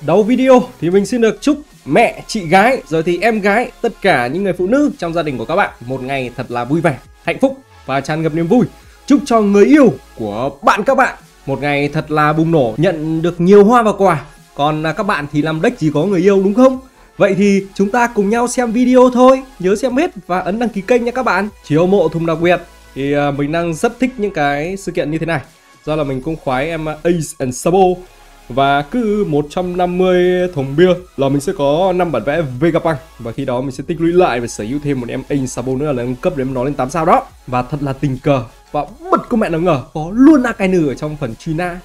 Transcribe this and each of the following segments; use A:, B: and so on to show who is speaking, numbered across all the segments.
A: Đầu video thì mình xin được chúc mẹ, chị gái, rồi thì em gái, tất cả những người phụ nữ trong gia đình của các bạn một ngày thật là vui vẻ, hạnh phúc và tràn ngập niềm vui. Chúc cho người yêu của bạn các bạn một ngày thật là bùng nổ, nhận được nhiều hoa và quà. Còn à, các bạn thì làm đếch chỉ có người yêu đúng không? Vậy thì chúng ta cùng nhau xem video thôi Nhớ xem hết và ấn đăng ký kênh nha các bạn Chiều mộ thùng đặc biệt Thì à, mình đang rất thích những cái sự kiện như thế này Do là mình cũng khoái em à, Ace and Sabo và cứ 150 thùng bia là mình sẽ có 5 bản vẽ Vegapunk. Và khi đó mình sẽ tích lũy lại và sở hữu thêm một em Ace Sabo nữa là nâng cấp đến nó lên 8 sao đó. Và thật là tình cờ. Và bất có mẹ nào ngờ có luôn Akainu ở trong phần China.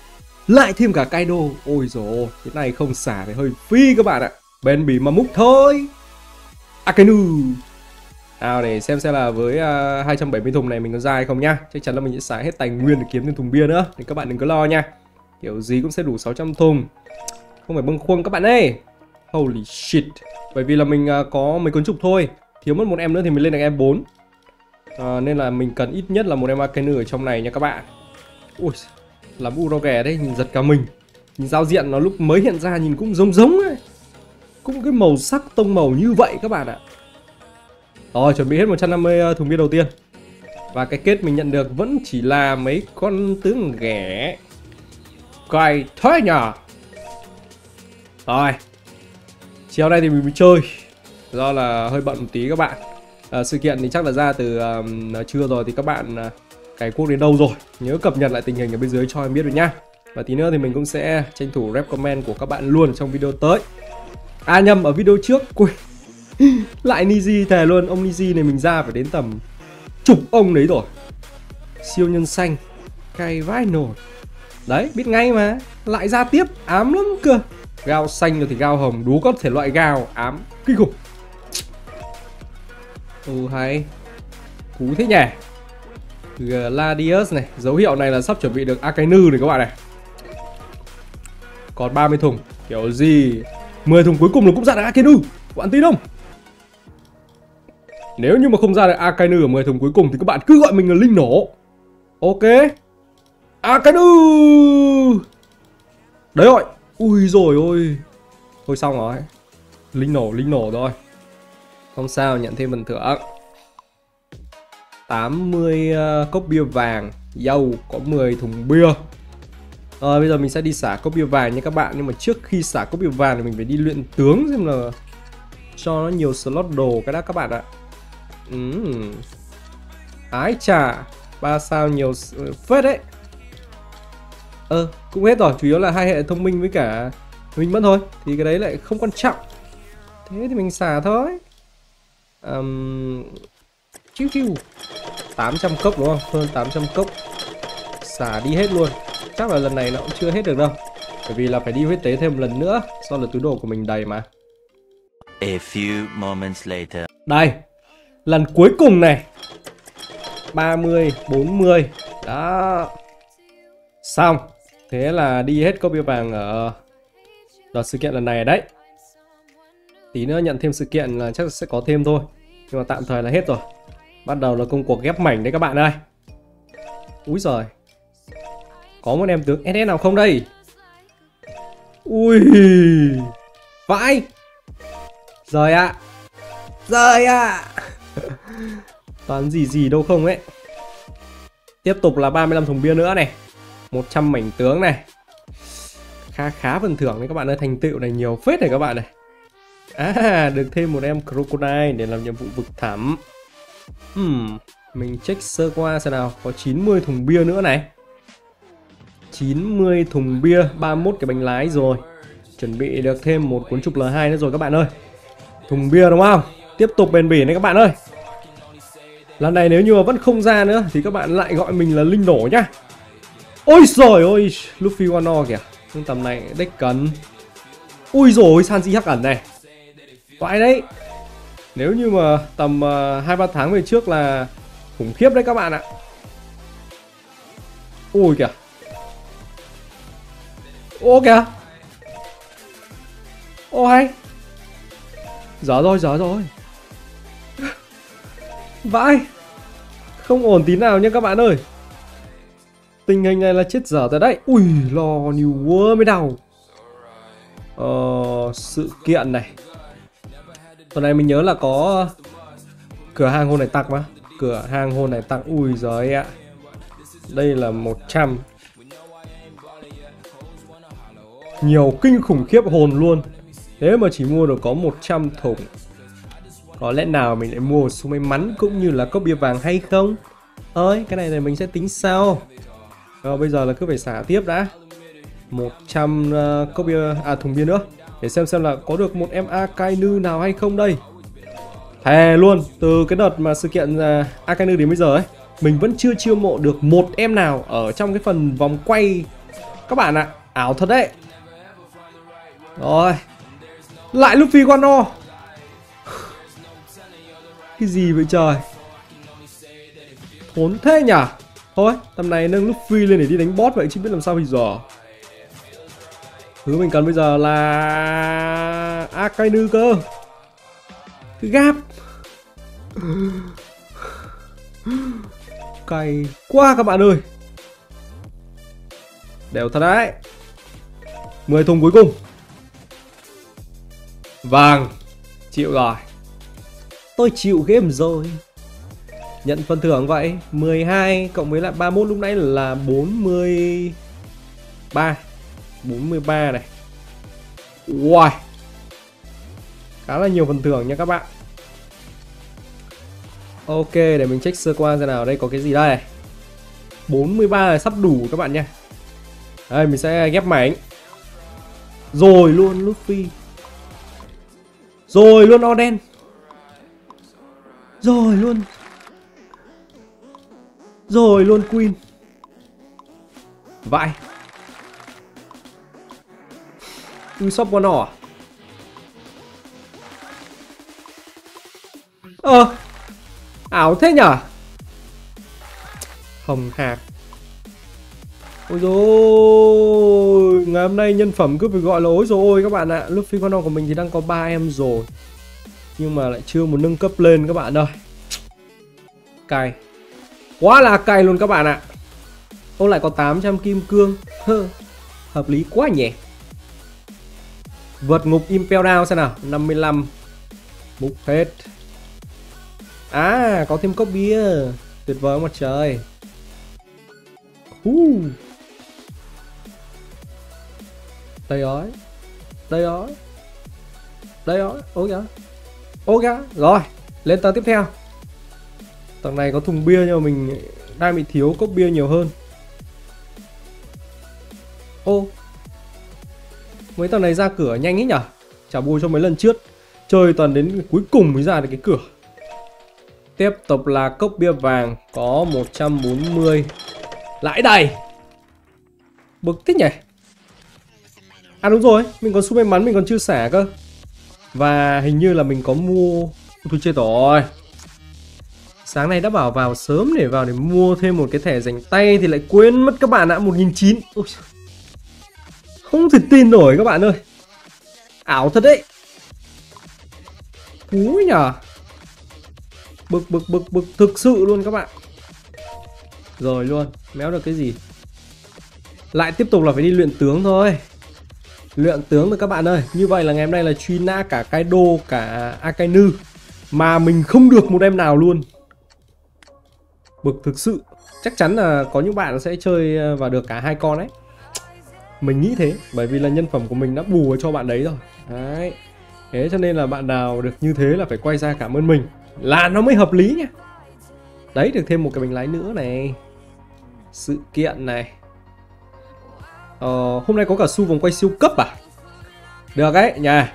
A: Lại thêm cả Kaido. Ôi dồi cái này không xả thì hơi phi các bạn ạ. Bên bị mà múc thôi. Akainu nào để xem xem là với à, uh, 270 thùng này mình có ra hay không nhá. Chắc chắn là mình sẽ xài hết tài nguyên để kiếm thêm thùng bia nữa. Thì các bạn đừng có lo nha kiểu gì cũng sẽ đủ 600 thùng. Không phải bâng khuâng các bạn ơi. Holy shit. Bởi vì là mình uh, có mấy cuốn trục thôi. Thiếu mất một em nữa thì mình lên được em 4 uh, à, nên là mình cần ít nhất là một em Akainu ở trong này nha các bạn. Ui làm Uroge đấy nhìn giật cả mình. Nhìn giao diện nó lúc mới hiện ra nhìn cũng giống giống ấy. Cũng cái màu sắc tông màu như vậy các bạn ạ. Rồi chuẩn bị hết 150 à, thùng bia đầu tiên. Và cái kết mình nhận được vẫn chỉ là mấy con tướng ghẻ cay thế nhờ Rồi Chiều nay thì mình mới chơi. Do là hơi bận một tí các bạn. À, Sự kiện thì chắc là ra từ um, trưa rồi thì các bạn à, uh, Cái quốc đến đâu rồi? Nhớ cập nhật lại tình hình ở bên dưới cho em biết được nhá. Và tí nữa thì mình cũng sẽ tranh thủ rep comment của các bạn luôn trong video tới. À nhầm ở video trước. Quên. Lại Niji thề luôn Ông Niji này mình ra phải đến tầm Chục ông đấy rồi. Siêu nhân xanh. Cay vai nổi. Đấy, biết ngay mà. Lại ra tiếp, ám lắm cơ. Gao xanh rồi thì gao hồng Đú có thể loại gao, ám kinh khủng. Ừ hay. Cú thế nhỉ? Gladius này, Dấu hiệu này là sắp chuẩn bị được Akainu này các bạn này. Còn 30 thùng, Kiểu gì? 10 thùng cuối cùng là cũng ra được Akainu Bạn tin không? Nếu như mà không ra được Akainu ở 10 thùng cuối cùng Thì các bạn cứ gọi mình là Linh Nổ. Ok. Akainu Đấy rồi. Ui rồi ôi. Thôi xong rồi. Linh nổ, linh nổ rồi. Không sao, nhận thêm phần thưởng. 80 uh, ờ, cốc bia vàng. Dâu, có 10 thùng bia. Rồi bây giờ mình sẽ đi xả cốc bia vàng nha các bạn. Nhưng mà trước khi xả cốc bia vàng thì mình phải đi luyện tướng xem là Cho nó nhiều slot đồ cái đó các bạn ạ. Uhm. Ái chà. Ba sao nhiều phết đấy. Ờ cũng hết rồi Chủ yếu là hai hệ thông minh với cả mình mất thôi Thì cái đấy lại không quan trọng. Thế thì mình xả thôi. Um, Chiu chiu. 800 cốc đúng không? Hơn 800 cốc. Xả đi hết luôn. Chắc là lần này nó cũng chưa hết được đâu bởi vì là phải đi huyết tế thêm một lần nữa do là túi đồ của mình đầy mà.
B: A few moments later.
A: đây lần cuối cùng này. 30 40 đó. Xong thế là đi hết copy vàng ở đợt sự kiện lần này đấy. Tí nữa nhận thêm sự kiện là chắc sẽ có thêm thôi. Nhưng mà tạm thời là hết rồi. Bắt đầu là công cuộc ghép mảnh đấy các bạn ơi. Úi giời. Có một em tướng SS nào không đây? Ui. Vãi. Rời ạ. À. Rời ạ. À. Toàn gì gì đâu không ấy. Tiếp tục là 35 thùng bia nữa này. 100 mảnh tướng này. Khá khá phần thưởng đấy các bạn ơi Thành tựu này nhiều phết này các bạn này. À được thêm một em Crocodile để làm nhiệm vụ vực thẳm. Hmm, Mình check sơ qua xem nào Có 90 thùng bia nữa này. 90 thùng bia 31 cái bánh lái rồi. Chuẩn bị được thêm một cuốn trục L2 nữa rồi các bạn ơi. Thùng bia đúng không? Tiếp tục bền bỉ đấy các bạn ơi. Lần này nếu như mà vẫn không ra nữa Thì các bạn lại gọi mình là Linh Nổ nhá. Ôi giời ơi Luffy Wano kìa. Nhưng tầm này deck cần. Ui rồi Sanji hắc ẩn này. Vậy đấy. Nếu như mà tầm à, uh, 2-3 tháng về trước là Khủng khiếp đấy các bạn ạ. Ui kìa. Ô kìa. Ô hay. Giờ rồi giờ rồi. Vãi. Không ổn tí nào nha các bạn ơi. Tình hình này là chết dở rồi đấy. Ui lo New World mới đầu ờ, sự kiện này. Tuần này mình nhớ là có cửa hàng hôn này tặng mà. Cửa hàng hôn này tặng ui giời ạ. Đây là 100 nhiều kinh khủng khiếp hồn luôn. Thế mà chỉ mua được có 100 thùng. Có lẽ nào mình lại mua số may mắn cũng như là cốc bia vàng hay không? Ơi cái này này mình sẽ tính sau rồi bây giờ là cứ phải xả tiếp đã. 100 uh, ờ, cốc bia à thùng bia nữa để xem xem là có được một em Akainu nào hay không đây. Thề luôn từ cái đợt mà sự kiện à, uh, Akainu đến bây giờ ấy mình vẫn chưa chiêu mộ được một em nào ở trong cái phần vòng quay. Các bạn ạ ảo thật đấy. Rồi lại Luffy Wano. Cái gì vậy trời? Thốn thế nhỉ Thôi, tầm này nâng Luffy lên để đi đánh boss vậy, chứ biết làm sao bây giờ. Thứ mình cần bây giờ là Akainu cơ. Gap. Cày quá các bạn ơi. Đều thật đấy. 10 thùng cuối cùng. Vàng. Chịu rồi. Tôi chịu game rồi. Nhận phần thưởng vậy 12 cộng với lại 31 lúc nãy là 43 43 này. Wow Khá là nhiều phần thưởng nha các bạn. Ok, để mình check sơ qua xem nào. Đây có cái gì đây? 43 là sắp đủ các bạn nha. Đây, mình sẽ ghép mảnh. Rồi luôn, Luffy. Rồi luôn Oden. Rồi luôn. Rồi luôn Queen. Vãi. Ubisoft One à? Ờ Ảo thế nhở? Hồng hạc Ôi dồi Ngày hôm nay nhân phẩm cứ phải gọi là ối rồi các bạn ạ. Luffy con của mình thì đang có 3 em rồi. Nhưng mà lại chưa một nâng cấp lên các bạn ơi. Cay Quá là cày luôn các bạn ạ. Ô lại có 800 kim cương. Hơ, Hợp lý quá nhỉ. Vượt ngục Impel Down xem nào. 55 Mục hết. À có thêm cốc bia. Tuyệt vời mặt trời. Uh. Đây rồi. Đây rồi. Đây rồi. Ôi kìa. Ô kìa. Rồi Lên tờ tiếp theo. Tầng này có thùng bia nhưng mà mình đang bị thiếu, cốc bia nhiều hơn. Ô, Mấy tầng này ra cửa nhanh ấy nhở? Chả bù cho mấy lần trước. Chơi toàn đến cuối cùng mới ra được cái cửa. Tiếp tục là cốc bia vàng Có 140 Lãi đầy. Bực thích nhỉ? À đúng rồi, Mình có số may mắn, mình còn chưa xả cơ. Và hình như là mình có mua Thôi chết rồi. Sáng nay đã bảo vào sớm để vào để mua thêm một cái thẻ dành tay Thì lại quên mất các bạn ạ 1.900 Không thể tin nổi các bạn ơi. Ảo thật đấy. Thú nhờ. Bực bực bực bực. Thực sự luôn các bạn. Rồi luôn. Méo được cái gì? Lại tiếp tục là phải đi luyện tướng thôi. Luyện tướng rồi các bạn ơi. Như vậy là ngày hôm nay là truy nã cả Kaido, Cả Akainu. Mà mình không được một em nào luôn. Bực thực sự. Chắc chắn là có những bạn sẽ chơi ờ, và được cả hai con đấy Mình nghĩ thế Bởi vì là nhân phẩm của mình đã bù cho bạn đấy rồi. Đấy. Thế cho nên là bạn nào được như thế là phải quay ra cảm ơn mình. Là nó mới hợp lý nha. Đấy được thêm một cái bình lái nữa này. Sự kiện này. Ờ, hôm nay có cả xu vòng quay siêu cấp à? Được đấy nhà.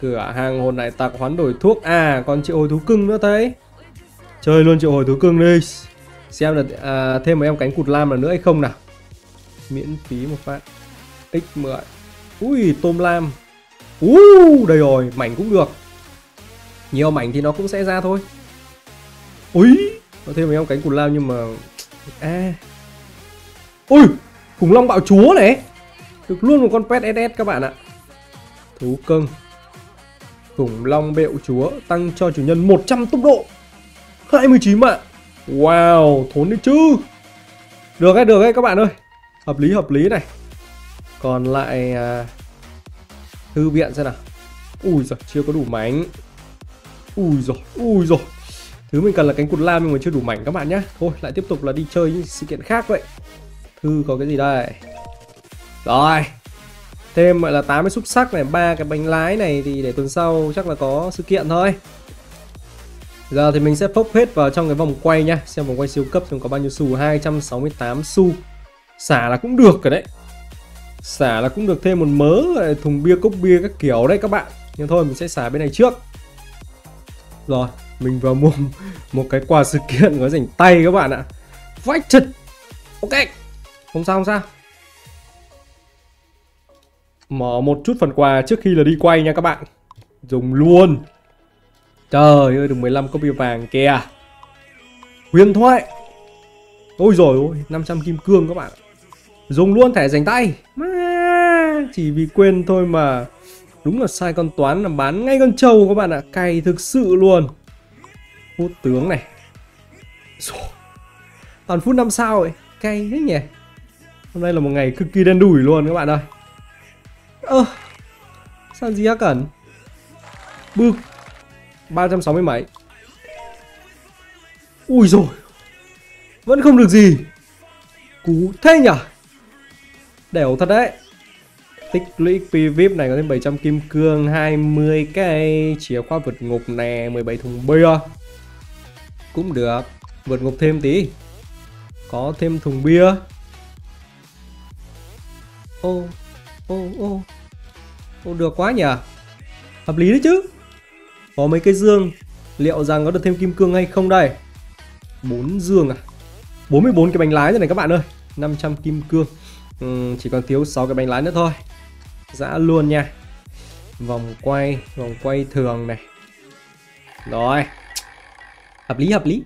A: Cửa hàng hồn lại tặng hoán đổi thuốc. À còn chị hồi thú cưng nữa thấy chơi luôn triệu hồi thú cưng đi. Xem là à, thêm một em cánh cụt lam là nữa hay không nào. Miễn phí một phát. X10 ui tôm lam. Uh đây rồi mảnh cũng được. Nhiều mảnh thì nó cũng sẽ ra thôi. Ui có thêm mấy ông cánh cụt lao nhưng mà à ui khủng long bạo chúa này. Được luôn một con pet ss các bạn ạ. Thú cưng. Khủng long bẹo chúa tăng cho chủ nhân 100 tốc độ 29 mạng wow thốn đi chứ. Được đấy được đấy các bạn ơi. Hợp lý hợp lý này. Còn lại à, thư viện xem nào. Ui giời chưa có đủ mảnh. Ui giời ui giời. Thứ mình cần là cánh cụt lam nhưng mà chưa đủ mảnh các bạn nhé thôi lại tiếp tục là đi chơi những sự kiện khác vậy. Thư có cái gì đây? Rồi. Thêm gọi là 80 xúc sắc này ba cái bánh lái này thì để tuần sau chắc là có sự kiện thôi giờ thì mình sẽ phốc hết vào trong cái vòng quay nha xem vòng quay siêu cấp xem có bao nhiêu xu? 268 xu. Xả là cũng được rồi đấy. Xả là cũng được thêm một mớ thùng bia, cốc bia các kiểu đấy các bạn. Nhưng thôi, mình sẽ xả bên này trước. Rồi, mình vào mua một cái quà sự kiện có dành tay các bạn ạ. Vách chật. Ok. Không sao không sao. Mở một chút phần quà trước khi là đi quay nha các bạn. Dùng luôn trời ơi được 15 copy vàng kìa. Huyền thoại. Ôi rồi ôi 500 kim cương các bạn dùng luôn thẻ dành tay. Chỉ vì quên thôi mà. Đúng là sai con toán là bán ngay con trâu các bạn ạ. Cay thực sự luôn. Hút tướng này. Toàn phút 5 sao ấy. Cay thế nhỉ? Hôm nay là một ngày cực kỳ đen đủi luôn các bạn ơi. Ơ à, sao gì hắc cẩn Bực. 360 mấy. Ui rồi vẫn không được gì. Cú thế nhỉ? Đẻo thật đấy. Tích lũy XP VIP này có thêm 700 kim cương 20 cái chìa khóa vượt ngục nè 17 thùng bia. Cũng được, vượt ngục thêm tí. Có thêm thùng bia. Ô ô ô. Ô, được quá nhỉ? Hợp lý đấy chứ có mấy cái dương liệu rằng có được thêm kim cương hay không đây? Bốn dương à? 44 cái bánh lái rồi này các bạn ơi. 500 kim cương. Uhm, chỉ còn thiếu 6 cái bánh lái nữa thôi. Dã luôn nha. Vòng quay vòng quay thường này. Rồi. Hợp lý hợp lý.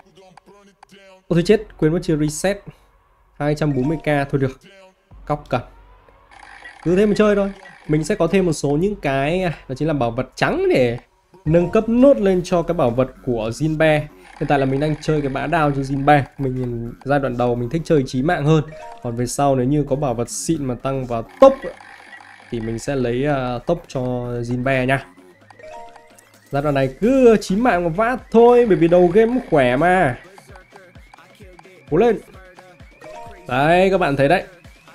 A: Ôi thôi chết quên mất chưa reset. 240k thôi được. Cóc cần cứ thế mà chơi thôi. Mình sẽ có thêm một số những cái à, đó chính là bảo vật trắng để nâng cấp nốt lên cho cái bảo vật của Jinbe. Hiện tại là mình đang chơi cái mã đao cho Jinbe. Mình giai đoạn đầu mình thích chơi trí mạng hơn. Còn về sau nếu như có bảo vật xịn mà tăng vào tốc thì mình sẽ lấy à, uh, tốc cho Jinbe nha. Giai đoạn này cứ trí mạng mà vã thôi bởi vì đầu game khỏe mà. Cố lên. Đấy các bạn thấy đấy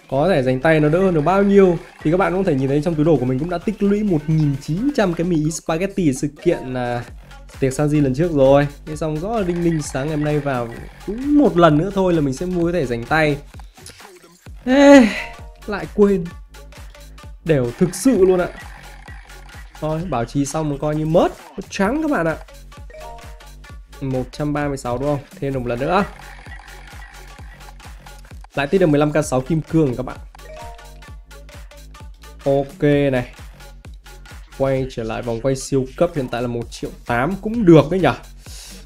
A: có thể dành tay nó đỡ hơn được bao nhiêu. Thì các bạn cũng thể nhìn thấy trong túi đồ của mình cũng đã tích lũy 1.900 cái mì spaghetti sự kiện là tiệc Sanji lần trước rồi. Thế xong rõ là đinh ninh sáng ngày hôm nay vào cũng một lần nữa thôi là mình sẽ mua cái thẻ dành tay. Ê, lại quên. Đều thực sự luôn ạ. Thôi bảo trì xong mà coi như mất trắng các bạn ạ. 136 đúng không? Thêm được một lần nữa lại tích được 15k6 kim cương các bạn. Ok này. Quay trở lại vòng quay siêu cấp, hiện tại là 1 triệu 8 cũng được đấy nhở.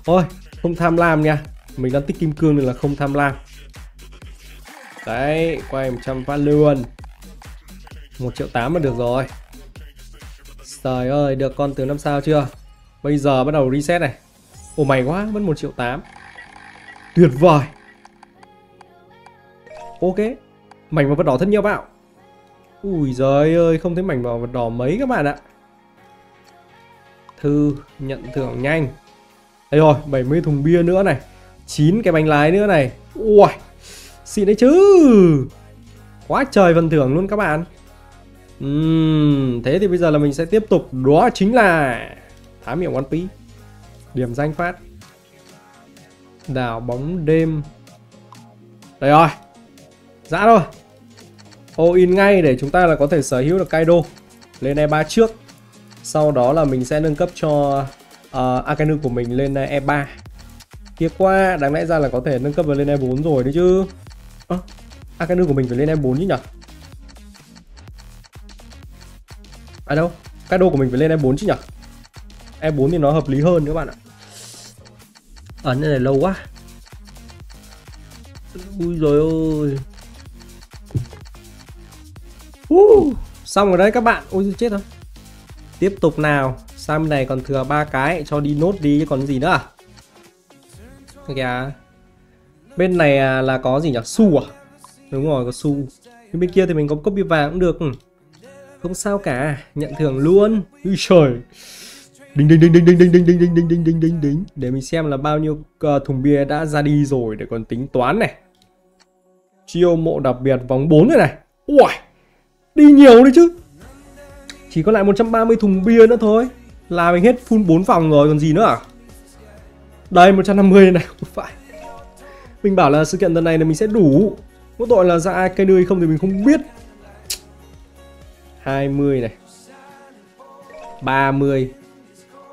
A: Thôi không tham lam nha. Mình đang tích kim cương nên là không tham lam. Đấy, quay 100 phát luôn. 1 triệu 8 là được rồi. Trời ơi, được con tướng năm sao chưa? Bây giờ bắt đầu reset này. Ồ mày quá, vẫn 1 triệu 8 Tuyệt vời. Ok Mảnh và vật đỏ thân nhiều bạo Ui giời ơi không thấy mảnh và vật đỏ mấy các bạn ạ. Thư nhận thưởng nhanh. Đây rồi 70 thùng bia nữa này. 9 cái bánh lái nữa này. Ui Xịn đấy chứ. Quá trời phần thưởng luôn các bạn. Uhm, Thế thì bây giờ là mình sẽ tiếp tục. Đó chính là Thám hiểm One Piece. Điểm danh phát. Đảo bóng đêm. Đây rồi. Dạ Dã rồi All in ngay để chúng ta là có thể sở hữu được Kaido. Lên E3 trước. Sau đó là mình sẽ nâng cấp cho uh, Akanu của mình lên E3 Tiếc quá, đáng lẽ ra là có thể nâng cấp lên E4 rồi đấy chứ. À, Akanu của mình phải lên E4 chứ nhỉ À đâu, Kaido của mình phải lên E4 chứ nhỉ E4 thì nó hợp lý hơn các bạn ạ. Ấn này lâu quá. Ui rồi ôi. Uh, xong rồi đấy các bạn ôi chết rồi tiếp tục nào sang bên này còn thừa ba cái cho đi nốt đi chứ còn gì nữa à kìa bên này là có gì nhỉ su à đúng rồi có su bên kia thì mình có cốc bia vàng cũng được Không sao cả, nhận thưởng luôn. Ui trời. Đinh đinh đinh đinh đinh đinh đinh đinh đinh đinh đinh đinh đinh đinh. Để mình xem là bao nhiêu uh, thùng bia đã ra đi rồi để còn tính toán này. Chiêu mộ đặc biệt vòng 4 này này. Ui, đi nhiều đấy chứ. Chỉ còn lại 130 thùng bia nữa thôi. Là mình hết full 4 phòng rồi còn gì nữa à? Đây 150 này, không phải. Mình bảo là sự kiện lần này là mình sẽ đủ. Có tội là ra cây nơi không thì mình không biết. 20 này. 30.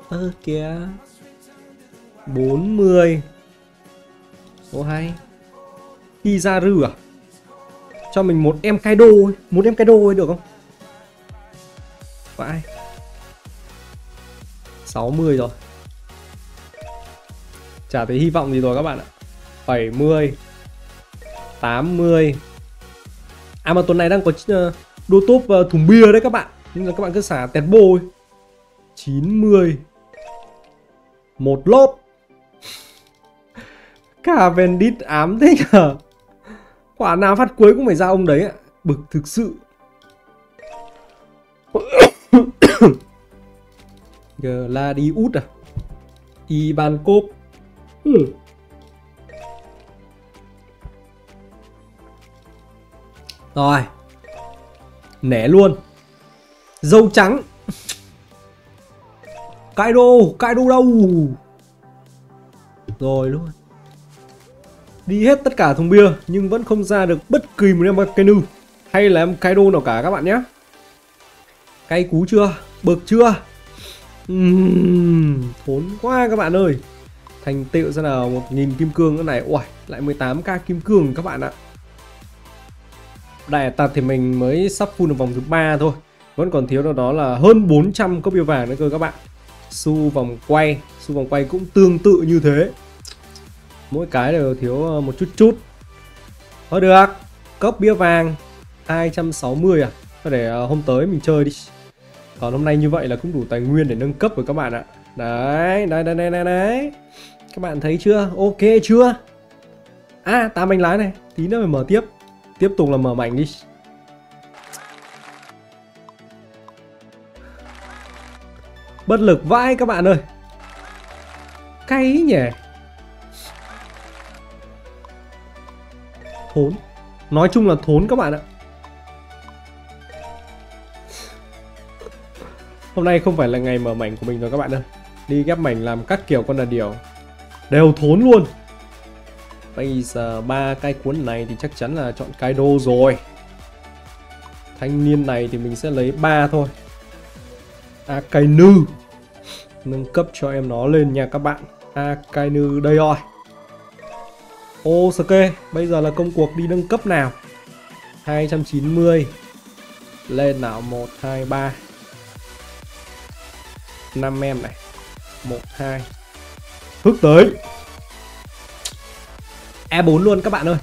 A: Ơ à, kìa. 40. Ô hay. Kizaru à? Cho mình một em cái đô Một em cái đô được không? Vãi 60 rồi. Chả thấy hy vọng gì rồi các bạn ạ. 70 80 À mà tuần này đang có uh, đua top uh, thùng bia đấy các bạn. Nhưng là các bạn cứ xả tẹt bôi 90 Một lốp. Cavendish ám thế nhở? Quả nào phát cuối cũng phải ra ông đấy ạ. Bực thực sự. Gladius à. Ivankov ừ. Rồi. Nẻ luôn. Dâu trắng. Kaido Kaido đâu? Rồi luôn. Đi hết tất cả thùng bia Nhưng vẫn không ra được bất kỳ một em Kenu Hay là em Kaido nào cả các bạn nhé. Cay cú chưa? Bực chưa? Uhm, Thốn quá các bạn ơi. Thành tựu ra nào 1.000 kim cương cái này. Uầy lại 18k kim cương các bạn ạ. Đại tạt thì mình mới sắp full được vòng thứ ba thôi. Vẫn còn thiếu đâu đó là hơn 400 cốc bia vàng nữa cơ các bạn. Su vòng quay Su vòng quay cũng tương tự như thế. Mỗi cái đều thiếu ờ, một chút chút. Thôi được. Cốc bia vàng 260 à? Để ờ, hôm tới mình chơi đi. Còn hôm nay như vậy là cũng đủ tài nguyên để nâng cấp rồi các bạn ạ. Đấy, đây, đây, đây, đây, đấy. Các bạn thấy chưa? Ok chưa? À, tám bánh lái này. Tí nữa mình mở tiếp. Tiếp tục là mở mạnh đi. Bất lực vãi các bạn ơi. Cay nhỉ? Thốn. Nói chung là thốn các bạn ạ. Hôm nay không phải là ngày mở mảnh của mình rồi các bạn ơi. Đi ghép mảnh làm các kiểu con là điều Đều thốn luôn. Bây giờ ba cái cuốn này thì chắc chắn là chọn Kaido rồi. Thanh niên này thì mình sẽ lấy ba thôi. Akainu Nâng cấp cho em nó lên nha các bạn. Akainu đây rồi. Ok, Bây giờ là công cuộc đi nâng cấp nào? 290 Lên nào 1, 2, 3 5 em này. 1 2 Thức tới. E4 luôn các bạn ơi.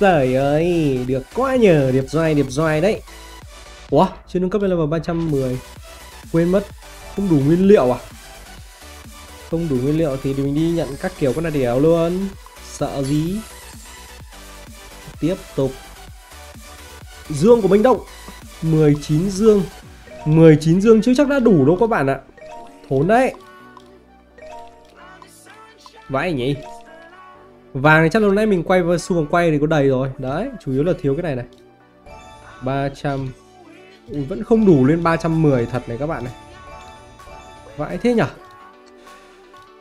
A: Trời ơi Được quá nhờ Điệp doai điệp doai đấy. Ủa chưa nâng cấp lên level 310 Quên mất Không đủ nguyên liệu à? Không đủ nguyên liệu thì mình đi nhận các kiểu con là đẻo luôn. Sợ gì? Tiếp tục. Dương của mình động. 19 dương. 19 dương chứ chắc đã đủ đâu các bạn ạ. Thốn đấy. Vãi nhỉ. Vàng thì chắc lúc nãy mình quay vào xu vòng quay thì có đầy rồi. Đấy, chủ yếu là thiếu cái này này. 300 Ui, Vẫn không đủ lên 310 thật này các bạn này. Vãi thế nhở?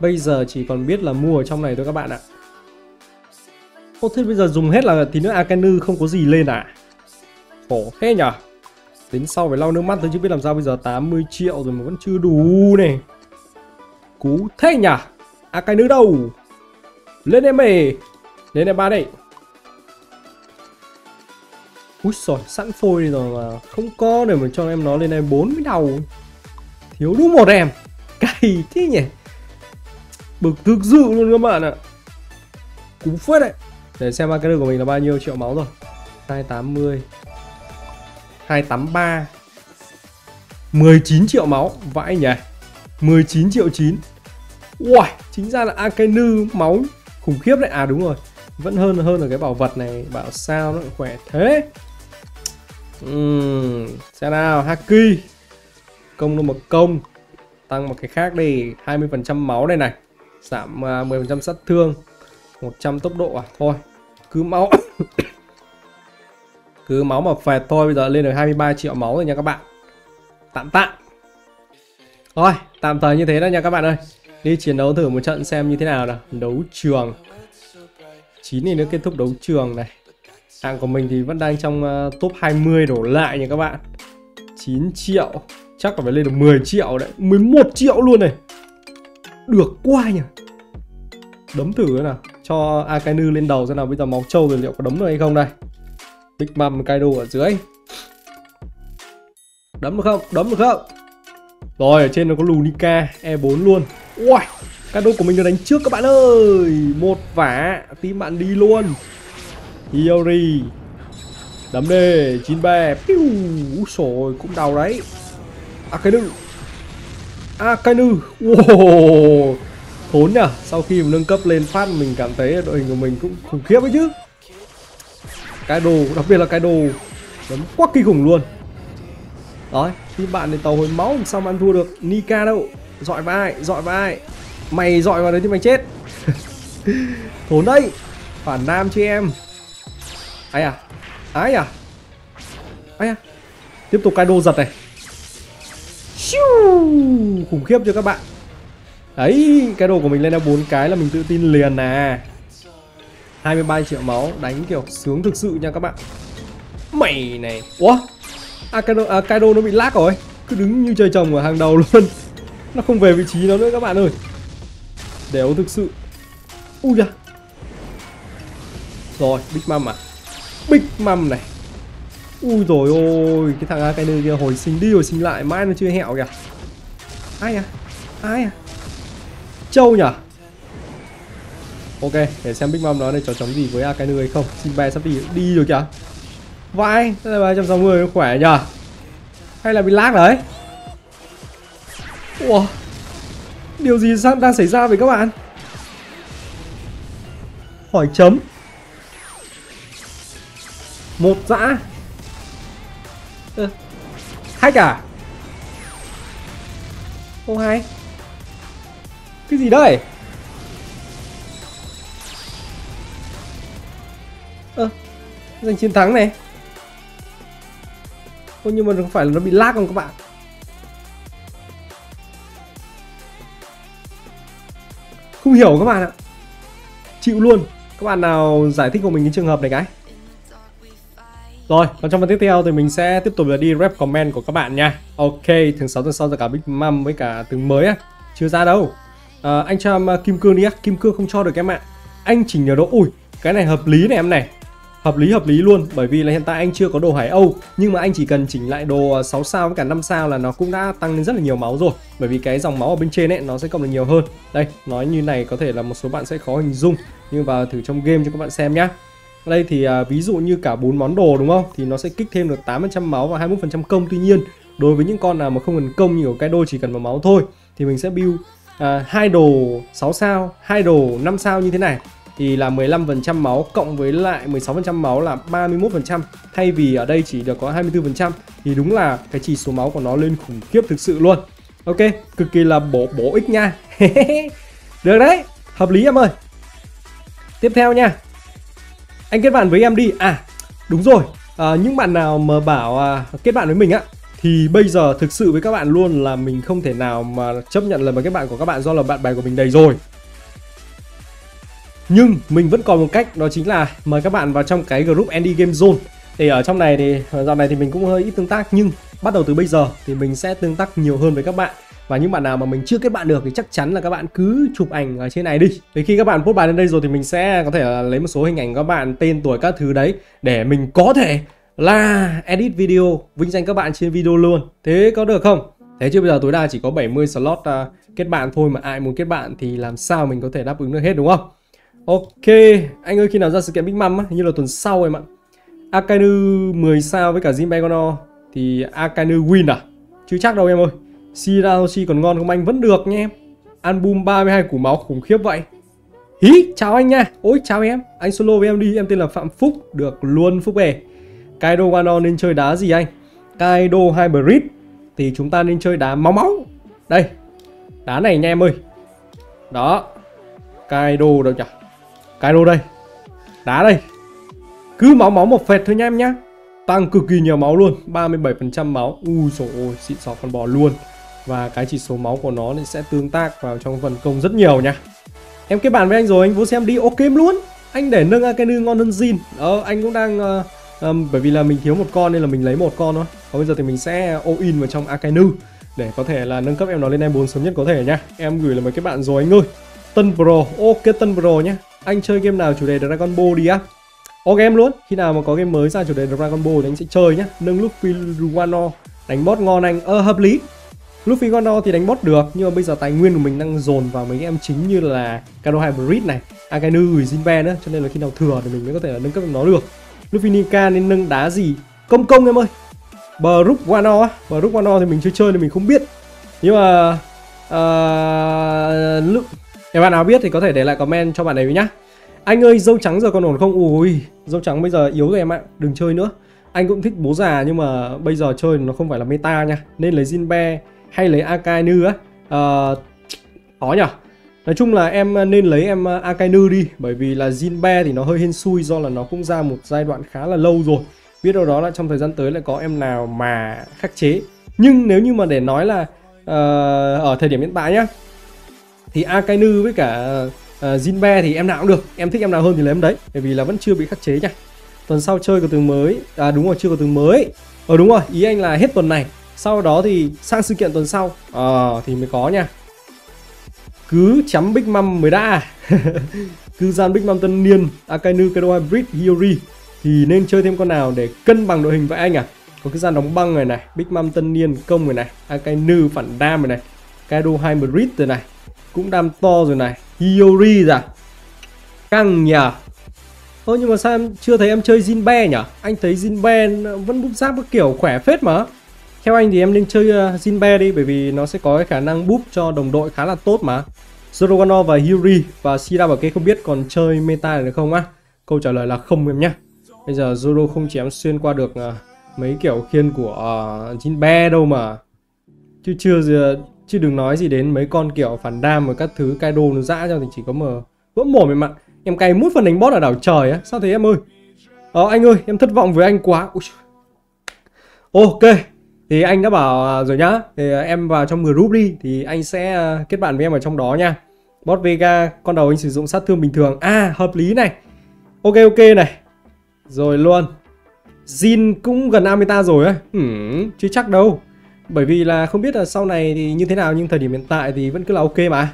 A: Bây giờ chỉ còn biết là mua ở trong này thôi các bạn ạ. Ô, thế bây giờ dùng hết là tí nữa Akanu không có gì lên à? Khổ thế nhở? Đến sau phải lau nước mắt tôi chứ biết làm sao bây giờ 80 triệu rồi mà vẫn chưa đủ này. Cú thế nhở? À đâu? Lên em mề Lên em ba đây. Úi xồi sẵn phôi rồi mà Không có để mà cho em nó lên em 4 mới đầu Thiếu đúng một em. Cày thế nhỉ? Bực thực sự luôn các bạn ạ. Cú phết đấy. Để xem ba cái của mình là bao nhiêu triệu máu rồi. 280 283 19 triệu máu. Vãi nhỉ. 19 triệu 9 Uầy Chính ra là Akenu máu khủng khiếp đấy. À đúng rồi. Vẫn hơn hơn là cái bảo vật này. Bảo sao nó khỏe thế? Uhm, xem nào. Haki. Công nó một công tăng một cái khác đi. 20% máu đây này giảm à, uh, 10% sát thương 100 tốc độ à? Thôi cứ máu. Cứ máu mà phẹt thôi bây giờ lên được 23 triệu máu rồi nha các bạn. Tạm tạm. Thôi tạm thời như thế đó nha các bạn ơi. Đi chiến đấu thử một trận xem như thế nào nào. Đấu trường. 9 thì nữa kết thúc đấu trường này. Hạng của mình thì vẫn đang trong uh, top 20 đổ lại nha các bạn. 9 triệu. Chắc là phải lên được 10 triệu đấy. 11 triệu luôn này được quá nhỉ? Đấm thử nào, cho Akainu lên đầu xem nào, bây giờ máu trâu rồi liệu có đấm được hay không đây. Big Mom Kaido ở dưới. Đấm được không? Đấm được không? Rồi, ở trên nó có Lunica E4 luôn. Ui Kaido của mình được đánh trước các bạn ơi. Một vả, Team bạn đi luôn. Hiyori, Đấm đi Chín bè Piu. Úi cũng đau đấy. Akainu À, Akainu Wow. Thốn nhỉ Sau khi mà nâng cấp lên phát mình cảm thấy đội hình của mình cũng khủng khiếp ấy chứ. Cái đồ, Đặc biệt là cái đồ, Đấm quá kinh khủng luôn. Đấy Khi bạn thì tàu hồi máu sao mà ăn thua được? Nika đâu? Dọi vai Dọi vai Mày dọi vào đấy thì mày chết. Thốn đây. Phản nam chứ em. Ai à? Ai à? Ai à? Tiếp tục Kaido giật này. Khủng khiếp cho các bạn? Đấy Cái đồ của mình lên là bốn cái là mình tự tin liền nè. 23 triệu máu Đánh kiểu sướng thực sự nha các bạn. Mày này Ủa? À, Kaido, à, Kaido nó bị lag rồi. Cứ đứng như trời trồng ở hàng đầu luôn. Nó không về vị trí nó nữa các bạn ơi. Đéo thực sự. Ui da. Rồi Big Mom à? Big Mom này. Ui rồi ôi, Cái thằng Akainu kia hồi sinh đi, hồi sinh lại, Mãi nó chưa hẹo kìa. Ai à? Ai à? Châu nhỉ? Ok, để xem Big Mom nó này, trò chống gì với Akainu hay không. Simba sắp đi đi rồi kìa. Vãi Đây là 360 khỏe nhỉ? Hay là bị lag đấy? Ủa? Điều gì đang xảy ra với các bạn? Hỏi chấm. Một dã. Hack à? Không hay. Cái gì đây? Ơ à, Giành chiến thắng này. Ô, nhưng mà không phải là nó bị lag không các bạn. Không hiểu các bạn ạ. Chịu luôn. Các bạn nào giải thích của mình cái trường hợp này cái? Rồi, còn trong phần tiếp theo thì mình sẽ tiếp tục là đi rep comment của các bạn nha. Ok, thường 6 tuần sau là cả Big Mom với cả từng mới á Chưa ra đâu. À, Anh cho em à, Kim Cương đi á, Kim Cương không cho được em ạ. Anh chỉnh nhờ độ, ui, cái này hợp lý này em này. Hợp lý hợp lý luôn. Bởi vì là hiện tại anh chưa có đồ Hải Âu Nhưng mà anh chỉ cần chỉnh lại đồ à, 6 sao với cả 5 sao là nó cũng đã tăng lên rất là nhiều máu rồi. Bởi vì cái dòng máu ở bên trên ấy nó sẽ cộng được nhiều hơn. Đây, nói như này có thể là một số bạn sẽ khó hình dung. Nhưng vào thử trong game cho các bạn xem nhá đây thì à, ví dụ như cả bốn món đồ đúng không? Thì nó sẽ kích thêm được 8% máu và 21% công tuy nhiên. Đối với những con nào mà không cần công như cái đôi chỉ cần vào máu thôi thì mình sẽ build à, hai đồ 6 sao hai đồ 5 sao như thế này. Thì là 15% máu cộng với lại 16% máu là 31% thay vì ở đây chỉ được có 24% thì đúng là cái chỉ số máu của nó lên khủng khiếp thực sự luôn. Ok cực kỳ là bổ bổ ích nha. Được đấy hợp lý em ơi. Tiếp theo nha anh kết bạn với em đi. À đúng rồi. À, những bạn nào mà bảo à, kết bạn với mình á thì bây giờ thực sự với các bạn luôn là mình không thể nào mà chấp nhận lời mời kết bạn của các bạn do là bạn bè của mình đầy rồi. Nhưng mình vẫn còn một cách đó chính là mời các bạn vào trong cái group Andy Game Zone. Thì ở trong này thì dạo này thì mình cũng hơi ít tương tác nhưng bắt đầu từ bây giờ thì mình sẽ tương tác nhiều hơn với các bạn và những bạn nào mà mình chưa kết bạn được thì chắc chắn là các bạn cứ chụp ảnh ở trên này đi. Thì khi các bạn post bài lên đây rồi thì mình sẽ có thể lấy một số hình ảnh các bạn tên tuổi các thứ đấy để mình có thể là edit video vinh danh các bạn trên video luôn. Thế có được không? Thế chứ bây giờ tối đa chỉ có 70 slot uh, kết bạn thôi mà ai muốn kết bạn thì làm sao mình có thể đáp ứng được hết đúng không? Ok anh ơi khi nào ra sự kiện Big mâm á? Như là tuần sau em ạ. Akainu 10 sao với cả jim thì Akainu win à? Chứ chắc đâu em ơi. Shirahoshi còn ngon không anh vẫn được nha em Album 32 củ máu khủng khiếp vậy Hí, chào anh nha Ôi chào em, anh solo với em đi, em tên là Phạm Phúc Được luôn Phúc về Kaido Wano nên chơi đá gì anh? Kaido Hybrid thì chúng ta nên chơi đá máu máu. Đây. Đá này nha em ơi. Đó. Kaido đâu nhỉ? Kaido đây. Đá đây. Cứ máu máu một phệt thôi nha em nhá. Tăng cực kỳ nhiều máu luôn, 37% máu. Ui dồi ôi, xịn sò con bò luôn. Và cái chỉ số máu của nó thì sẽ tương tác vào trong phần công rất nhiều nha. Em kết bạn với anh rồi, anh vô xem đi, ok luôn. Anh để nâng Akenu ngon hơn Jin. Ờ, anh cũng đang uh, um, bởi vì là mình thiếu một con nên là mình lấy một con thôi. Còn bây giờ thì mình sẽ all in vào trong akenu để có thể là nâng cấp em nó lên em 4 sớm nhất có thể nhá em gửi là mấy cái bạn rồi anh ơi. Tân Pro. Ok Tân Pro nhá. Anh chơi game nào chủ đề Dragon Ball đi á? Ok em luôn. Khi nào mà có game mới ra chủ đề Dragon Ball thì anh sẽ chơi nhá. Nâng lúc Wano đánh boss ngon anh. Ơ hợp lý. Luffy gono thì đánh boss được nhưng mà bây giờ tài nguyên của mình đang dồn vào mấy em chính như là Kano Hybrid này Akainu gửi Jinbe nữa cho nên là khi nào thừa thì mình mới có thể là nâng cấp nó được. Luffy nika nên nâng đá gì? Công công em ơi! Brook Wano á Brook Wano thì mình chưa chơi nên mình không biết. Nhưng mà uh, lúc... Nếu bạn nào biết thì có thể để lại comment cho bạn này nhá. Anh ơi dâu trắng giờ còn ổn không? Ui dâu trắng bây giờ yếu rồi em ạ Đừng chơi nữa. Anh cũng thích bố già nhưng mà bây giờ chơi nó không phải là meta nha Nên lấy Jinbe hay lấy Akainu á? Ờ, uh, Khó nhở. Nói chung là em ờ, nên lấy em ờ, Akainu đi Bởi vì là Jinbe thì nó hơi hên xui Do là nó cũng ra một giai đoạn khá là lâu rồi. Biết đâu đó là trong thời gian tới lại có em nào mà khắc chế. Nhưng nếu như mà để nói là uh, Ở thời điểm hiện tại nhá Thì Akainu với cả uh, Jinbe thì em nào cũng được. Em thích em nào hơn thì lấy em đấy Bởi vì là vẫn chưa bị khắc chế nha. Tuần sau chơi có tướng mới À đúng rồi chưa có tướng mới. Ờ đúng rồi ý anh là hết tuần này. Sau đó thì sang sự kiện tuần sau. Ờ thì mới có nha. Cứ chấm Big mâm mới đã. Cứ gian Big mâm tân niên Akainu Kado Hybrid Hiyori. Thì nên chơi thêm con nào để cân bằng đội hình vậy anh à có cái gian đóng băng này này, Big mâm tân niên công rồi này Akainu phản đam rồi này Kado Hybrid rồi này, cũng đam to rồi này, Hiyori rồi à? căng nhờ. Ơ, nhưng mà sao em chưa thấy em chơi Jinbe nhỉ? Anh thấy Jinbe vẫn búp giáp các kiểu, khỏe phết mà theo anh thì em nên chơi uh, Jinbe đi bởi vì nó sẽ có cái khả năng búp cho đồng đội khá là tốt mà. Zorogano và Yuri và Shira bảo kê không biết còn chơi meta được không á? Câu trả lời là không em nhé. Bây giờ Zoro không chém xuyên qua được uh, mấy kiểu khiên của uh, Jinbe đâu mà. Chứ chưa chứ đừng nói gì đến mấy con kiểu phản đam và các thứ Kaido nó dã cho thì chỉ có mờ vỡ mồm em ạ. Em cay mút phần đánh boss ở đảo trời á. Sao thế em ơi? Ờ anh ơi, em thất vọng với anh quá. Ui. Ok, thì anh đã bảo à, rồi nhá. Thì à, em vào trong group đi thì anh sẽ à, kết bạn với em ở trong đó nha. Bot vega con đầu anh sử dụng sát thương bình thường. À hợp lý này. Ok ok này. Rồi luôn. Jin cũng gần Amita rồi ấy, ừ, chứ chắc đâu. Bởi vì là không biết là sau này thì như thế nào nhưng thời điểm hiện tại thì vẫn cứ là ok mà.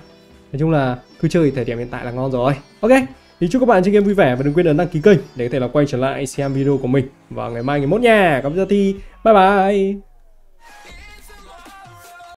A: Nói chung là cứ chơi thời điểm hiện tại là ngon rồi. Ok thì chúc các bạn chơi game vui vẻ và đừng quên ấn đăng ký kênh để có thể là quay trở lại xem video của mình vào ngày mai ngày mốt nha. Cảm ơn thì bye bye.